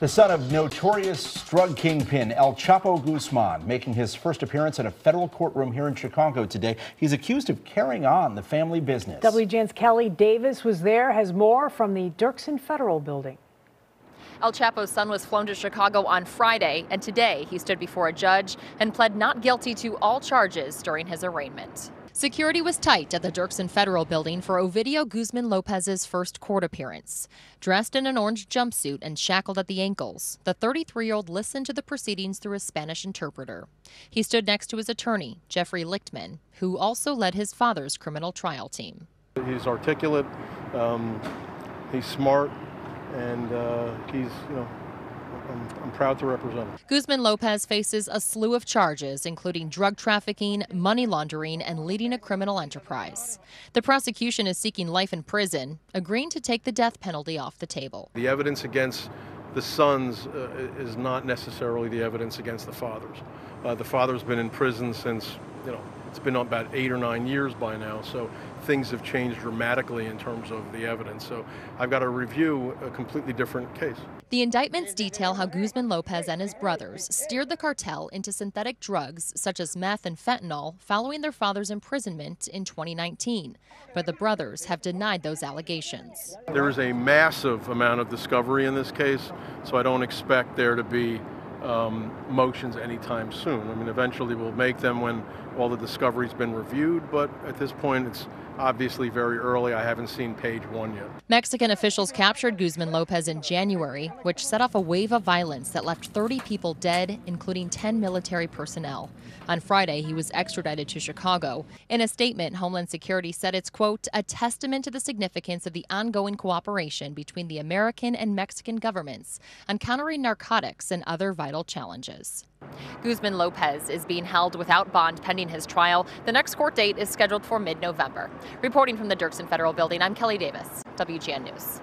The son of notorious drug kingpin El Chapo Guzman making his first appearance in a federal courtroom here in Chicago today. He's accused of carrying on the family business. WGN's Kelly Davis was there, has more from the Dirksen Federal Building. El Chapo's son was flown to Chicago on Friday, and today he stood before a judge and pled not guilty to all charges during his arraignment. Security was tight at the Dirksen Federal Building for Ovidio Guzman Lopez's first court appearance. Dressed in an orange jumpsuit and shackled at the ankles, the 33 year old listened to the proceedings through a Spanish interpreter. He stood next to his attorney, Jeffrey Lichtman, who also led his father's criminal trial team. He's articulate, um, he's smart, and uh, he's, you know, I'm, I'm, proud to represent him. Guzman Lopez faces a slew of charges, including drug trafficking, money laundering, and leading a criminal enterprise. The prosecution is seeking life in prison, agreeing to take the death penalty off the table. The evidence against the sons uh, is not necessarily the evidence against the fathers. Uh, the father's been in prison since, you know, it's been about eight or nine years by now, so things have changed dramatically in terms of the evidence. So I've got to review a completely different case. The indictments detail how Guzman Lopez and his brothers steered the cartel into synthetic drugs such as meth and fentanyl following their father's imprisonment in 2019. But the brothers have denied those allegations. There is a massive amount of discovery in this case, so I don't expect there to be um, motions anytime soon. I mean, eventually we'll make them when all the discovery's been reviewed, but at this point it's obviously very early. I haven't seen page one yet. Mexican officials captured Guzman Lopez in January, which set off a wave of violence that left 30 people dead, including 10 military personnel. On Friday, he was extradited to Chicago. In a statement, Homeland Security said it's, quote, a testament to the significance of the ongoing cooperation between the American and Mexican governments on countering narcotics and other vital challenges. Guzman Lopez is being held without bond pending his trial. The next court date is scheduled for mid November. Reporting from the Dirksen Federal Building, I'm Kelly Davis, WGN News.